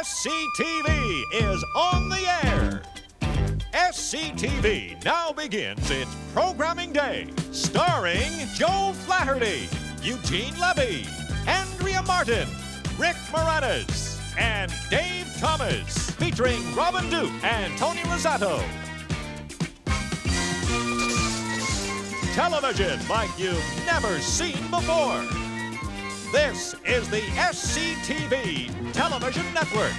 SCTV is on the air. SCTV now begins its programming day, starring Joe Flaherty, Eugene Levy, Andrea Martin, Rick Moranis, and Dave Thomas, featuring Robin Duke and Tony Rosato. Television like you've never seen before. This is the SCTV Television Network.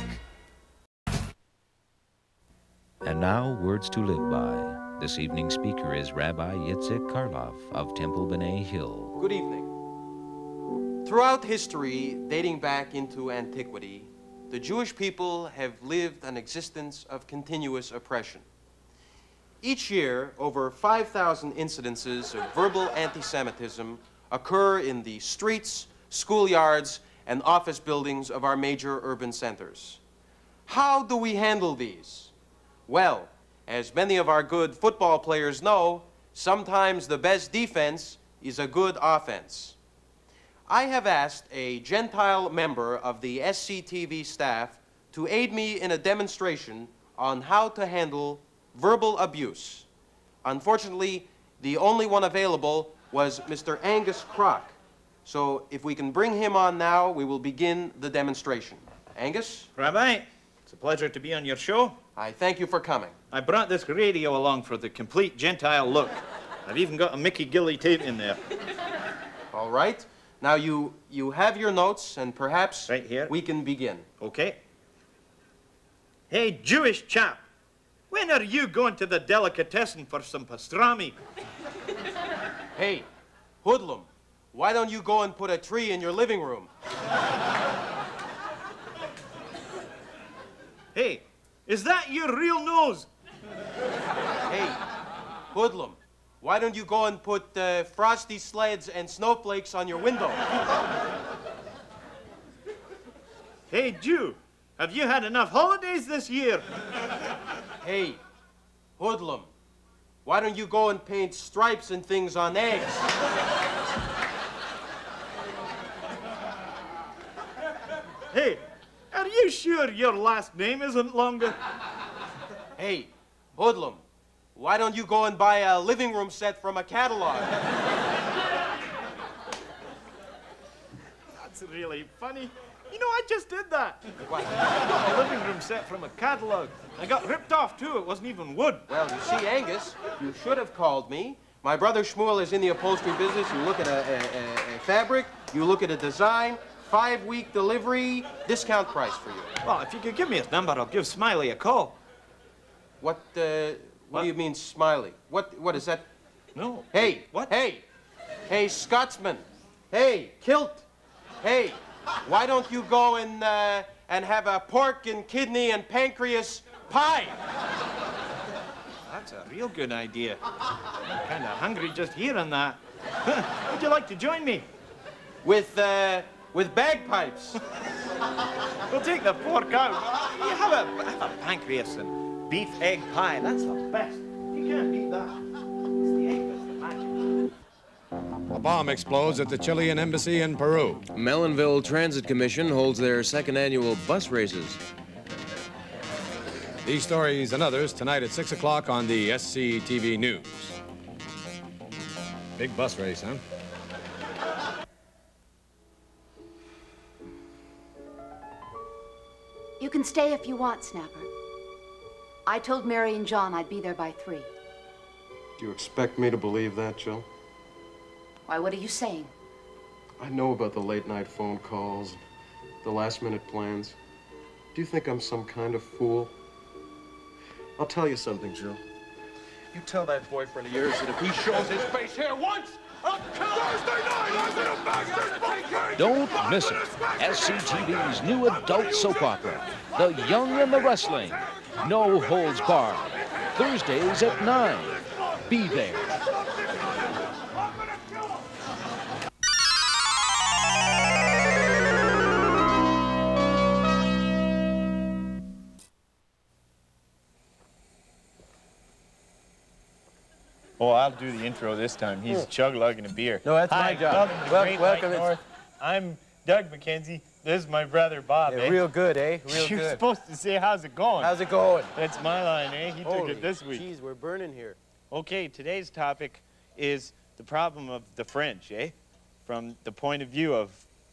And now, words to live by. This evening's speaker is Rabbi Yitzhak Karloff of Temple B'nai Hill. Good evening. Throughout history, dating back into antiquity, the Jewish people have lived an existence of continuous oppression. Each year, over 5,000 incidences of verbal anti-Semitism occur in the streets, schoolyards, and office buildings of our major urban centers. How do we handle these? Well, as many of our good football players know, sometimes the best defense is a good offense. I have asked a Gentile member of the SCTV staff to aid me in a demonstration on how to handle verbal abuse. Unfortunately, the only one available was Mr. Angus Crock. So if we can bring him on now, we will begin the demonstration. Angus? Rabbi, it's a pleasure to be on your show. I thank you for coming. I brought this radio along for the complete Gentile look. I've even got a Mickey Gilley tape in there. All right. Now you you have your notes, and perhaps Right here. we can begin. Okay? Hey, Jewish chap, when are you going to the delicatessen for some pastrami? Hey, hoodlum, why don't you go and put a tree in your living room? Hey, is that your real nose? Hey, hoodlum, why don't you go and put uh, frosty sleds and snowflakes on your window? Hey, Jew, have you had enough holidays this year? Hey, hoodlum, why don't you go and paint stripes and things on eggs? Hey, are you sure your last name isn't longer? Hey, hoodlum, why don't you go and buy a living room set from a catalog? That's really funny. You know, I just did that. What? A living room set from a catalog. I got ripped off, too. It wasn't even wood. Well, you see, Angus, you should have called me. My brother Shmuel is in the upholstery business. You look at a, a, a, a fabric, you look at a design, five-week delivery, discount price for you. Well, if you could give me his number, I'll give Smiley a call. What, uh, what, What? do you mean, Smiley? What, what is that? No. Hey, What? Hey, hey, Scotsman. Hey, Kilt. Hey, why don't you go and, uh, and have a pork and kidney and pancreas pie? That's a real good idea. I'm kind of hungry just hearing that. Would you like to join me? With, uh, with bagpipes. We'll take the pork out. You have a, have a pancreas and beef egg pie. That's the best. You can't beat that. It's the egg that's the magic. A bomb explodes at the Chilean embassy in Peru. Melonville Transit Commission holds their second annual bus races. These stories and others tonight at 6 o'clock on the SCTV News. Big bus race, huh? Can stay if you want, Snapper. I told Mary and John I'd be there by three. Do you expect me to believe that, Jill? Why, what are you saying? I know about the late night phone calls, the last minute plans. Do you think I'm some kind of fool? I'll tell you something, Jill. You tell that boyfriend of yours that if he shows his face here once, I'll kill him. Thursday night, I'm gonna bastard Don't miss it. SCTV's new adult soap opera, The Young and the Wrestling. No holds barred. Thursdays at 9. Be there. Oh, I'll do the intro this time. He's chug lugging a beer. No, that's Hi, my job. Welcome to Wel- Great welcome, White it's- North. I'm Doug McKenzie, This is my brother Bob, Yeah, eh? real good, eh? Real You're good. supposed to say, how's it going? How's it going? That's my line, eh? He took it this week. Jeez, we're burning here. Okay, today's topic is the problem of the French, eh? From the point of view of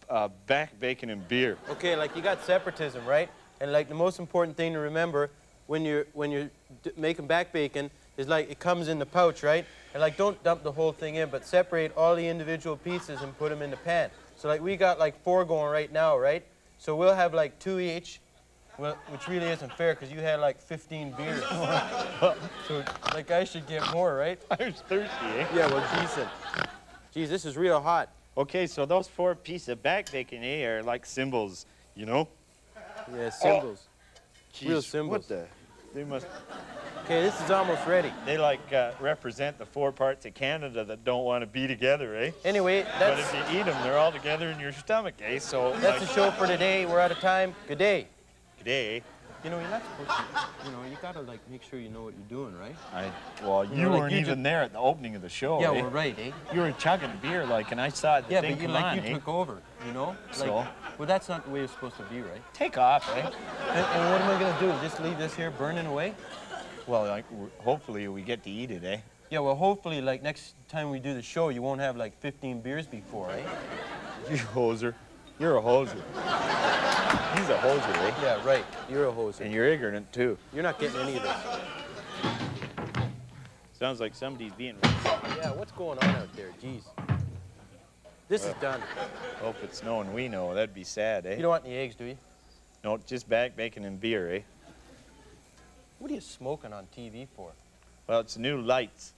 uh, back bacon and beer. Okay, like you got separatism, right? And like the most important thing to remember when you're when you're d- making back bacon is like it comes in the pouch, right? And like don't dump the whole thing in, but separate all the individual pieces and put them in the pan. So like we got like four going right now, right? So we'll have like two each, well, which really isn't fair because you had like 15 beers. so like I should get more, right? I was thirsty, eh? Yeah, well, decent. Geez, this is real hot. Okay, so those four pieces of back bacon, eh, are like symbols, you know? Yeah, symbols. Real Jeez, symbols. What the? They must. Okay, this is almost ready. They like uh, represent the four parts of Canada that don't want to be together, eh? Anyway, But if you eat them, they're all together in your stomach, eh? So that's like, the show for today. We're out of time. Good day. today, You know, you're not supposed to. You know, you gotta like make sure you know what you're doing, right? I well, you, know, weren't you even ju- there at the opening of the show. yeah, eh? we're right, eh? You were chugging beer like, and I saw the Yeah, thing but you come like on, you eh? took over. You know? Like, So? Well, that's not the way it's supposed to be, right? Take off, eh? And, and what am I gonna do? Just leave this here burning away? Well, like, hopefully we get to eat it, eh? Yeah. Well, hopefully, like next time we do the show, you won't have like 15 beers before, eh? You hoser. You're a hoser. He's a hoser, eh? Yeah, right. You're a hoser. And you're ignorant too. You're not getting any of this. Sounds like somebody's being. Yeah. What's going on out there? Jeez. This is done. Hope it's snowing. We know that'd be sad, eh? You don't want any eggs, do you? no, just back bacon and beer, eh? What are you smoking on TV for? Well, it's new lights.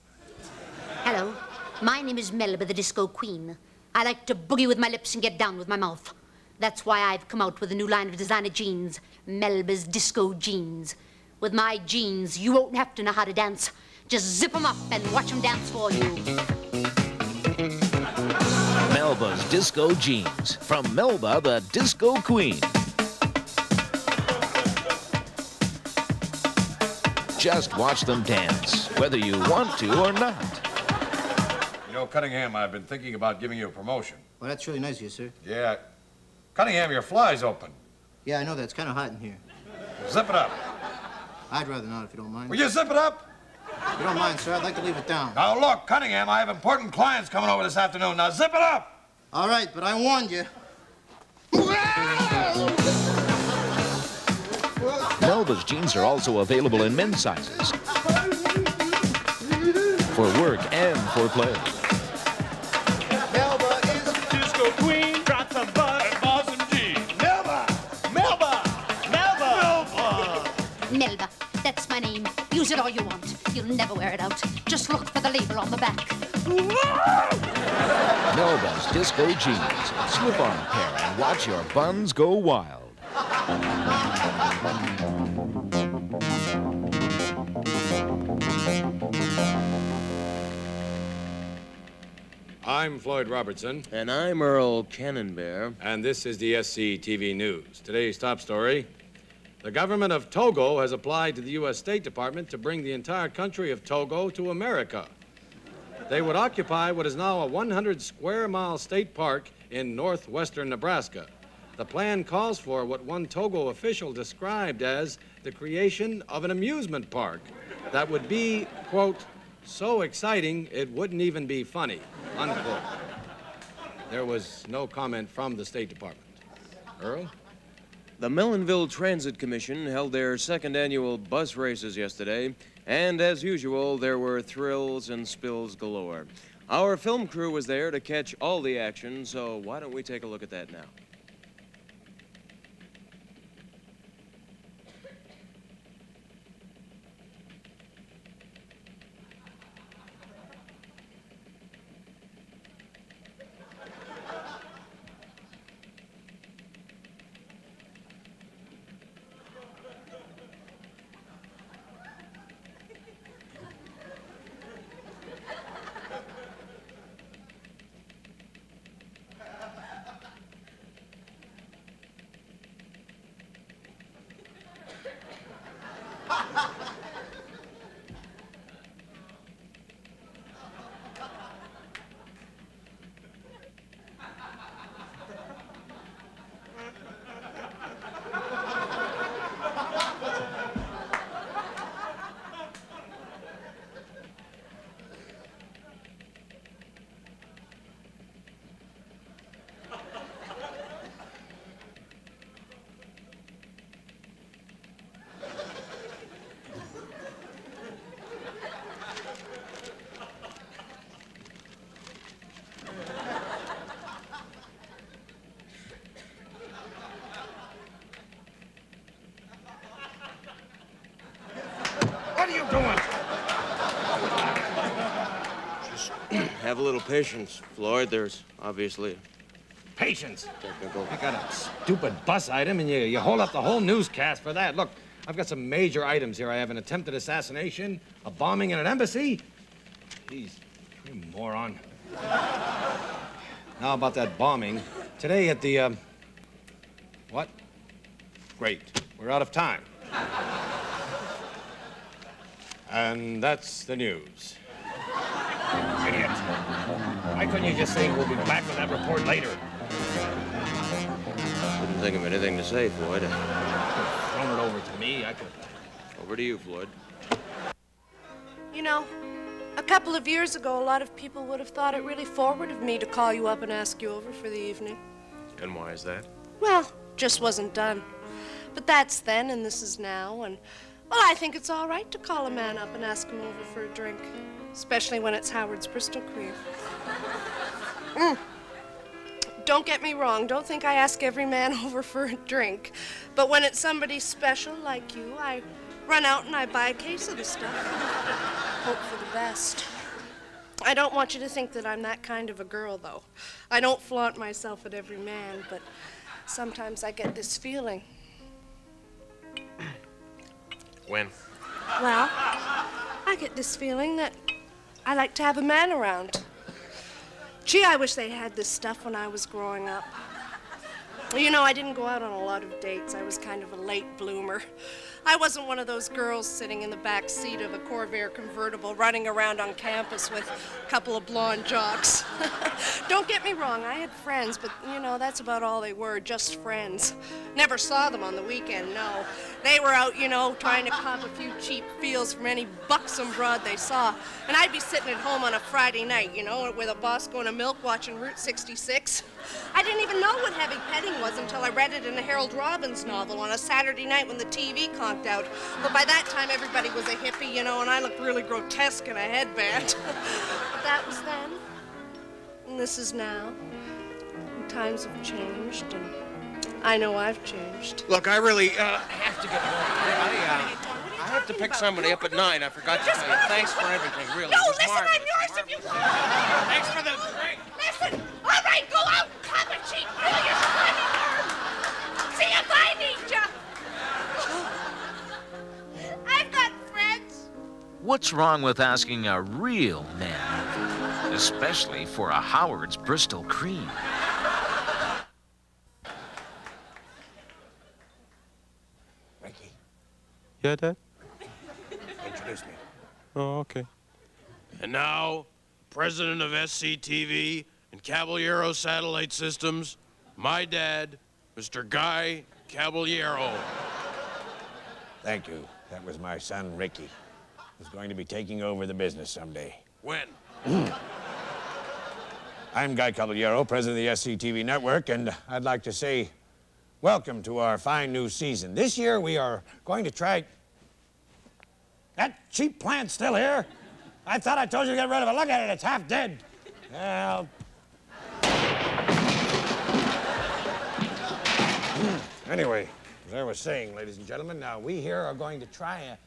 Hello, my name is Melba the Disco Queen. I like to boogie with my lips and get down with my mouth. That's why I've come out with a new line of designer jeans, Melba's Disco Jeans. With my jeans, you won't have to know how to dance. Just zip 'em up and watch 'em dance for you. Melba's Disco Jeans from Melba the Disco Queen. Just watch them dance, whether you want to or not. You know, Cunningham, I've been thinking about giving you a promotion. Well, that's really nice of you, sir. Yeah. Cunningham, your fly's open. Yeah, I know that. It's kind of hot in here. Zip it up. I'd rather not, if you don't mind. Will you zip it up? If you don't mind, sir, I'd like to leave it down. Now, look, Cunningham, I have important clients coming over this afternoon. Now, zip it up! All right, but I warned you. Melba's jeans are also available in men's sizes for work and for play. Never wear it out. Just look for the label on the back. Melba's Disco Jeans. Slip on a pair and watch your buns go wild. I'm Floyd Robertson, And I'm Earl Camembert. and this is the SC TV News. Today's top story The government of Togo has applied to the U.S. State Department to bring the entire country of Togo to America. They would occupy what is now a 100 square mile state park in northwestern Nebraska. The plan calls for what one Togo official described as the creation of an amusement park that would be, quote, so exciting it wouldn't even be funny, unquote. There was no comment from the State Department. Earl? The Melonville Transit Commission held their second annual bus races yesterday, and as usual, there were thrills and spills galore. Our film crew was there to catch all the action, so why don't we take a look at that now? Have a little patience, Floyd. There's obviously Patience. technical. I got a stupid bus item, and you, you hold up the whole newscast for that. Look, I've got some major items here. I have an attempted assassination, a bombing in an embassy. Jeez, you moron. Now about that bombing. Today at the, um... What? Great. We're out of time. And that's the news. Idiot. Why couldn't you just say we'll be back with that report later? Couldn't think of anything to say, Floyd. Thrown it over to me. I could. Over to you, Floyd. You know, a couple of years ago, a lot of people would have thought it really forward of me to call you up and ask you over for the evening. And why is that? Well, just wasn't done. But that's then and this is now, and well, I think it's all right to call a man up and ask him over for a drink, especially when it's Howard's Bristol Cream. Mm. Don't get me wrong, don't think I ask every man over for a drink. But when it's somebody special like you, I run out and I buy a case of the stuff. Hope for the best. I don't want you to think that I'm that kind of a girl, though. I don't flaunt myself at every man, but sometimes I get this feeling. When? Well, I get this feeling that I like to have a man around. Gee, I wish they had this stuff when I was growing up. You know, I didn't go out on a lot of dates. I was kind of a late bloomer. I wasn't one of those girls sitting in the back seat of a Corvair convertible running around on campus with a couple of blonde jocks. Don't get me wrong, I had friends, but you know, that's about all they were, just friends. Never saw them on the weekend, no. They were out, you know, trying to cop a few cheap feels from any buxom broad they saw. And I'd be sitting at home on a Friday night, you know, with a boss going to milk watching Route 66. I didn't even know what heavy petting was until I read it in a Harold Robbins novel on a Saturday night when the TV conked out. But by that time, everybody was a hippie, you know, and I looked really grotesque in a headband. but that was then, and this is now. And times have changed, and I know I've changed. Look, I really uh, have to get home. I, uh, I have to pick somebody up at nine. I forgot to tell you. Thanks for everything, really. No, listen, marvelous. I'm yours if you want. Thanks for the drink. Listen, all right, go out, cop a cheap bill, you funny girl. See if I need you. What's wrong with asking a real man? Especially for a Howard's Bristol Cream. Ricky. Yeah, Dad? Introduce me. Oh, okay. And now, president of SCTV and Caballero Satellite Systems, my dad, Mr. Guy Caballero. Thank you. That was my son, Ricky, who's going to be taking over the business someday. When? I'm Guy Caballero, president of the SCTV network, and I'd like to say welcome to our fine new season. This year we are going to try. That cheap plant's still here? I thought I told you to get rid of it. Look at it, it's half dead. Well. anyway, as I was saying, ladies and gentlemen, now we here are going to try a,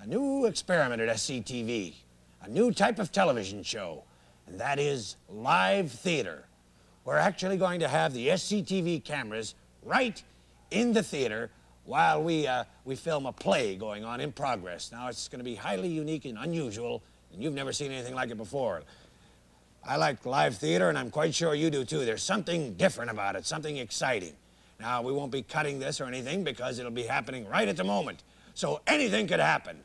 a new experiment at SCTV, a new type of television show, and that is live theater. We're actually going to have the SCTV cameras right in the theater while we, uh, we film a play going on in progress. Now, it's going to be highly unique and unusual, and you've never seen anything like it before. I like live theater, and I'm quite sure you do too. There's something different about it, something exciting. Now, we won't be cutting this or anything because it'll be happening right at the moment. So anything could happen.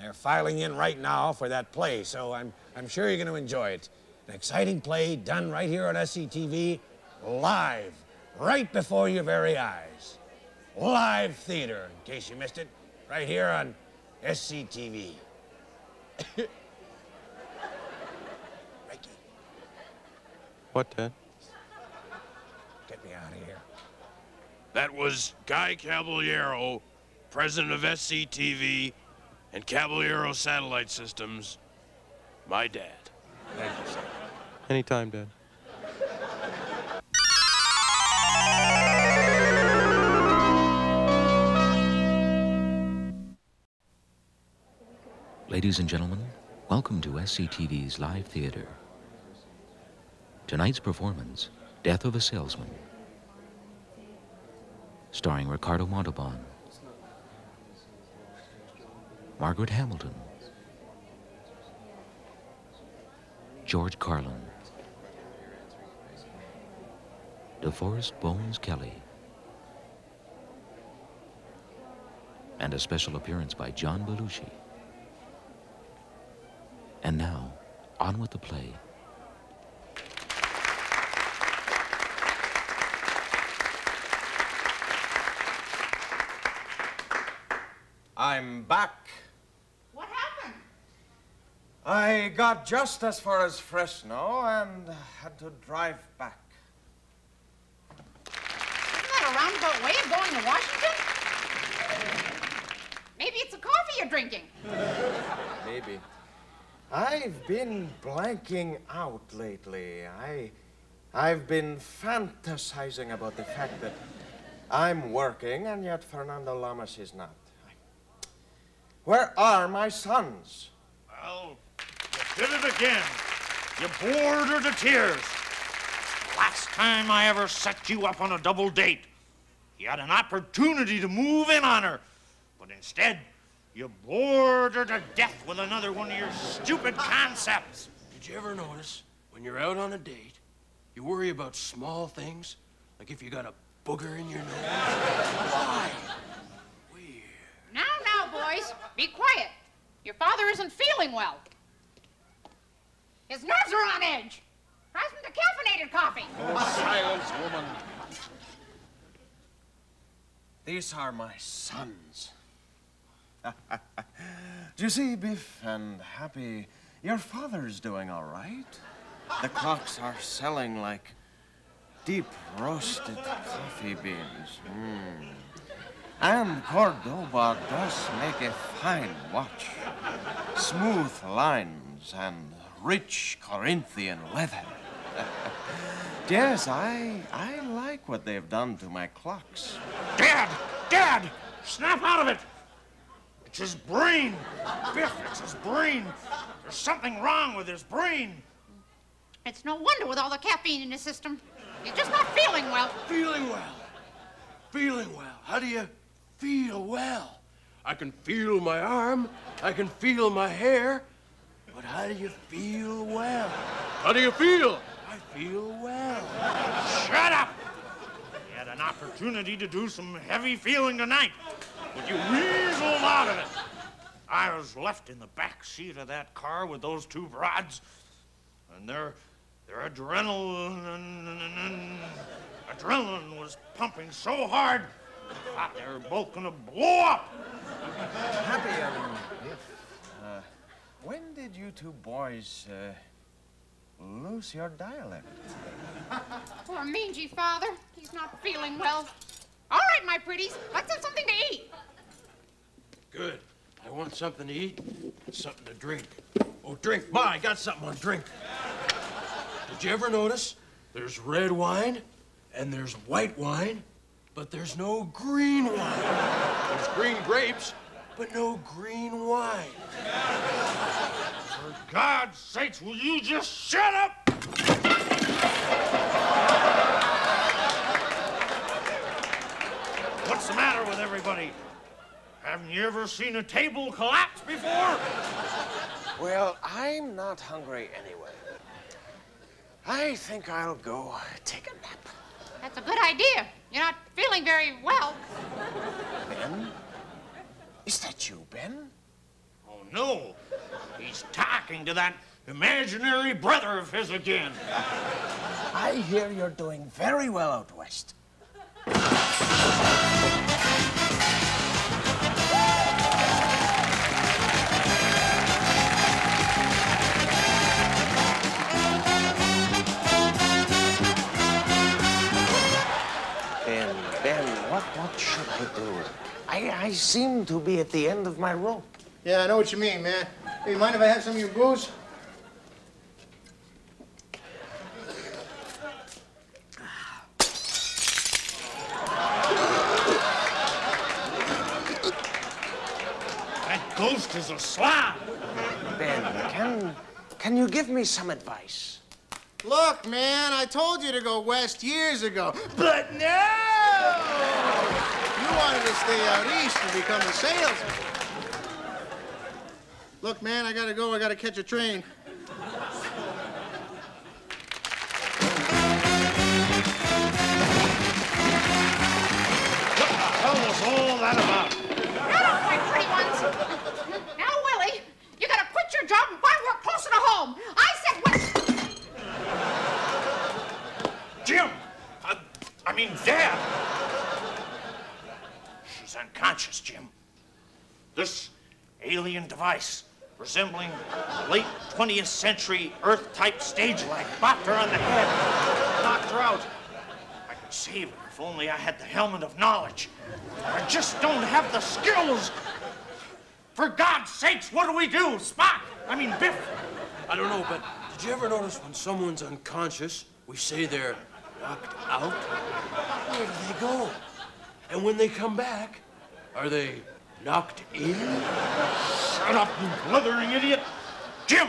They're filing in right now for that play, so I'm, I'm sure you're going to enjoy it. An exciting play done right here on SCTV, live, right before your very eyes. Live theater, in case you missed it, right here on SCTV. What, Dad? Get me out of here. That was Guy Caballero, president of SCTV and Caballero Satellite Systems, my dad. Thank you, sir. Anytime, Dad. Ladies and gentlemen, welcome to SCTV's Live Theater. Tonight's performance Death of a Salesman, starring Ricardo Montalban, Margaret Hamilton, George Carlin, DeForest Bones Kelley, and a special appearance by John Belushi. And now, on with the play. I'm back. What happened? I got just as far as Fresno and had to drive back. Isn't that a roundabout way of going to Washington? Maybe it's a coffee you're drinking. Maybe. I've been blanking out lately. I, I've been fantasizing about the fact that I'm working and yet Fernando Lamas is not. Where are my sons? Well, you did it again. You bored her to tears. Last time I ever set you up on a double date, you had an opportunity to move in on her, but instead, you bored her to death with another one of your stupid concepts. Did you ever notice when you're out on a date, you worry about small things, like if you got a booger in your nose? Why? Now, now, boys, be quiet. Your father isn't feeling well. His nerves are on edge. Try some decaffeinated coffee. Oh, silence, woman. These are my sons. Do you see, Biff and Happy, your father's doing all right. The clocks are selling like deep roasted coffee beans. Mm. And Cordoba does make a fine watch. Smooth lines and rich Corinthian leather. yes, I, I like what they've done to my clocks. Dad! Dad! Snap out of it! It's his brain! Biff, it's his brain! There's something wrong with his brain! It's no wonder with all the caffeine in his system. He's just not feeling well. Feeling well. Feeling well. How do you feel well? I can feel my arm. I can feel my hair. But how do you feel well? How do you feel? I feel well. Shut up! You had an opportunity to do some heavy feeling tonight, but you weaseled out of it. I was left in the back seat of that car with those two broads, and their their adrenaline adrenaline was pumping so hard, I thought they were both gonna blow up. Happy, Biff, uh, when did you two boys uh, lose your dialect? Poor mangy father. He's not feeling well. All right, my pretties, let's have something to eat. Good. I want something to eat and something to drink. Oh, drink. Ma, I got something on drink. Did you ever notice? There's red wine and there's white wine, but there's no green wine. There's green grapes, but no green wine. For God's sakes, will you just shut up? What's the matter with everybody? Haven't you ever seen a table collapse before? Well, I'm not hungry anyway. I think I'll go take a nap. That's a good idea. You're not feeling very well. Ben? Is that you, Ben? Oh, no. He's talking to that imaginary brother of his again. I hear you're doing very well out west. I, I seem to be at the end of my rope. Yeah, I know what you mean, man. Hey, mind if I have some of your booze? That ghost is a slob. Ben, can, can you give me some advice? Look, man, I told you to go west years ago. But no! You wanted to stay out east and become a salesman. Look, man, I gotta go. I gotta catch a train. What was all that about? Now, my pretty ones. Now, Willie, you gotta quit your job and find work closer to home. I said west. Jim! Uh, I mean, Dad! She's unconscious, Jim. This alien device, resembling late 20th century Earth-type stage light, bopped her on the head, knocked her out. I could save her if only I had the helmet of knowledge. I just don't have the skills. For God's sakes, what do we do? Spock! I mean, Biff! I don't know, but did you ever notice when someone's unconscious, we say they're knocked out? Where do they go? And when they come back, are they knocked in? Shut up, you blithering idiot! Jim,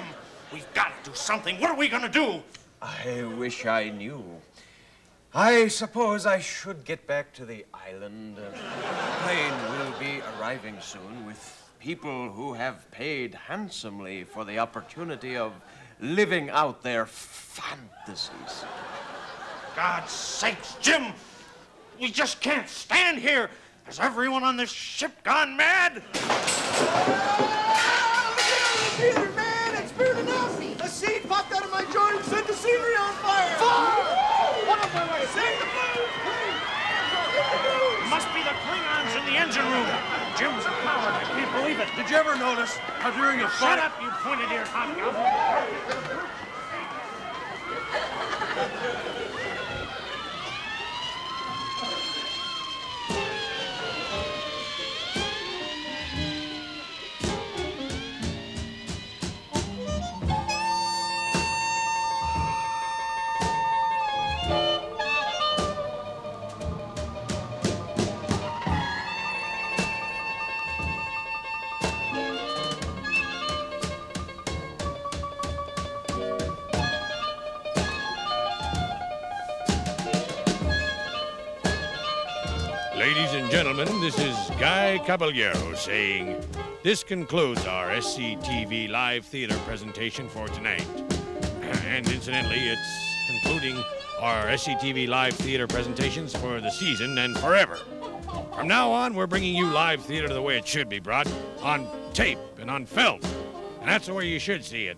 we've got to do something. What are we gonna do? I wish I knew. I suppose I should get back to the island. The plane will be arriving soon with people who have paid handsomely for the opportunity of living out their fantasies. God's sakes, Jim! We just can't stand here. Has everyone on this ship gone mad? Peter, man, it's weird enough. A seed popped out of my joint and set the scenery on fire. Save the food! Must be the Klingons in the engine room. Jim's a coward. I can't believe it. Did you ever notice how during a fight... Shut up, you pointed-eared hobgoblin. gentlemen, this is Guy Caballero saying this concludes our SCTV live theater presentation for tonight. And incidentally, it's concluding our SCTV live theater presentations for the season and forever. From now on, we're bringing you live theater the way it should be brought on tape and on film. And that's the way you should see it.